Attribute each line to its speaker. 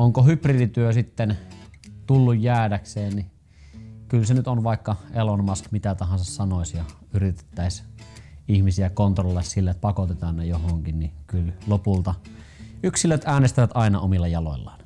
Speaker 1: onko hybridityö sitten tullut jäädäkseen, niin kyllä se nyt on vaikka Elon Musk mitä tahansa sanoisi ja yritettäisiin ihmisiä kontrolloida sillä, että pakotetaan ne johonkin, niin kyllä lopulta yksilöt äänestävät aina omilla jaloillaan.